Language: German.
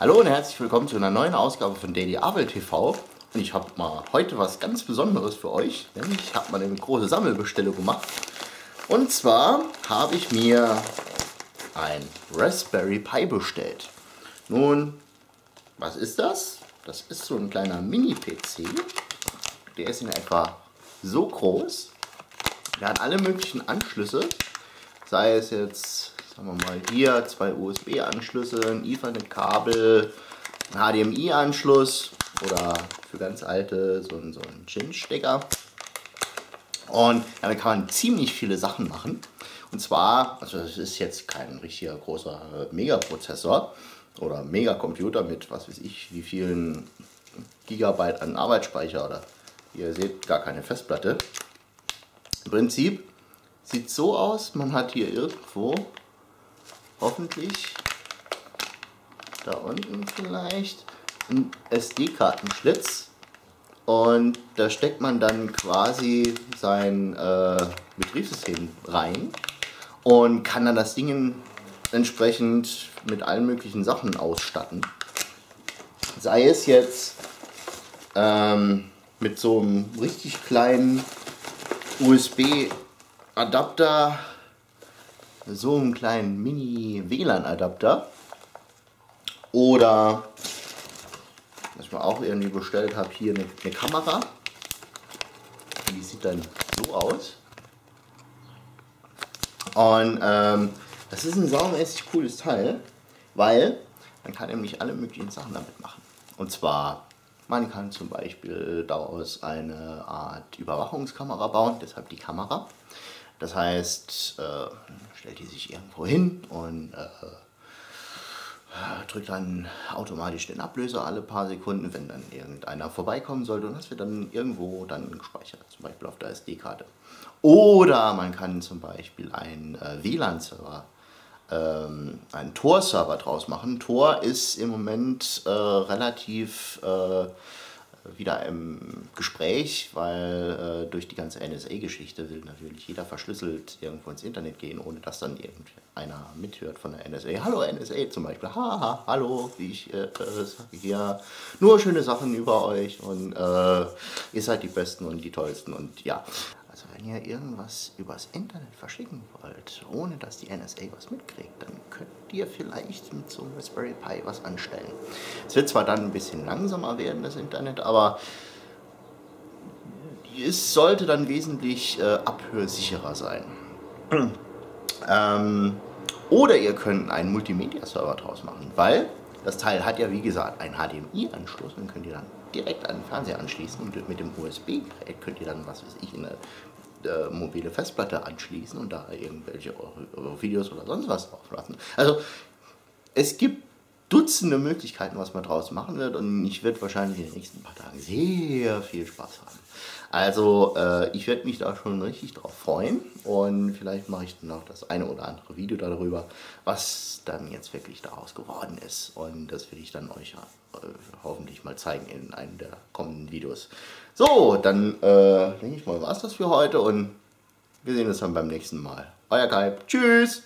Hallo und herzlich willkommen zu einer neuen Ausgabe von Daily Avel TV. Und ich habe mal heute was ganz Besonderes für euch, denn ich habe mal eine große Sammelbestellung gemacht. Und zwar habe ich mir ein Raspberry Pi bestellt. Nun, was ist das? Das ist so ein kleiner Mini-PC. Der ist in etwa so groß. Der hat alle möglichen Anschlüsse, sei es jetzt sagen wir mal hier zwei USB-Anschlüsse, ein Ethernet-Kabel, ein HDMI-Anschluss oder für ganz alte so ein, so ein Chin-Stecker. Und damit kann man ziemlich viele Sachen machen. Und zwar, also das ist jetzt kein richtiger großer Megaprozessor oder Megacomputer mit was weiß ich, wie vielen Gigabyte an Arbeitsspeicher oder ihr seht gar keine Festplatte. Im Prinzip sieht so aus, man hat hier irgendwo hoffentlich. Da unten vielleicht. Ein SD-Kartenschlitz und da steckt man dann quasi sein äh, Betriebssystem rein und kann dann das Ding entsprechend mit allen möglichen Sachen ausstatten. Sei es jetzt ähm, mit so einem richtig kleinen USB-Adapter so einen kleinen Mini-WLAN-Adapter. Oder, was ich mir auch irgendwie bestellt habe, hier eine, eine Kamera. Die sieht dann so aus. Und ähm, das ist ein saumäßig cooles Teil, weil man kann nämlich alle möglichen Sachen damit machen. Und zwar, man kann zum Beispiel daraus eine Art Überwachungskamera bauen, deshalb die Kamera. Das heißt, äh, stellt die sich irgendwo hin und äh, drückt dann automatisch den Ablöser alle paar Sekunden, wenn dann irgendeiner vorbeikommen sollte und das wird dann irgendwo dann gespeichert, zum Beispiel auf der SD-Karte. Oder man kann zum Beispiel einen äh, WLAN-Server, ähm, einen Tor-Server draus machen. Tor ist im Moment äh, relativ äh, wieder im Gespräch, weil äh, durch die ganze NSA-Geschichte will natürlich jeder verschlüsselt irgendwo ins Internet gehen, ohne dass dann irgendeiner mithört von der NSA. Hallo NSA zum Beispiel, haha, hallo, wie ich äh, sage hier nur schöne Sachen über euch und äh, ihr seid die Besten und die Tollsten und ja. Also wenn ihr irgendwas übers Internet verschicken wollt, ohne dass die NSA was mitkriegt, dann könnt ihr vielleicht mit so einem Raspberry Pi was anstellen. Es wird zwar dann ein bisschen langsamer werden, das Internet, aber es sollte dann wesentlich äh, abhörsicherer sein. ähm, oder ihr könnt einen Multimedia-Server draus machen, weil das Teil hat ja wie gesagt einen HDMI-Anschluss, den könnt ihr dann direkt an den Fernseher anschließen und mit dem USB-Gerät könnt ihr dann, was weiß ich, eine äh, mobile Festplatte anschließen und da irgendwelche Videos oder sonst was drauf lassen. Also es gibt Dutzende Möglichkeiten, was man draus machen wird und ich werde wahrscheinlich in den nächsten paar Tagen sehr viel Spaß haben. Also äh, ich werde mich da schon richtig drauf freuen und vielleicht mache ich dann auch das eine oder andere Video darüber, was dann jetzt wirklich daraus geworden ist. Und das will ich dann euch äh, hoffentlich mal zeigen in einem der kommenden Videos. So, dann äh, denke ich mal, war es das für heute und wir sehen uns dann beim nächsten Mal. Euer Kai. Tschüss!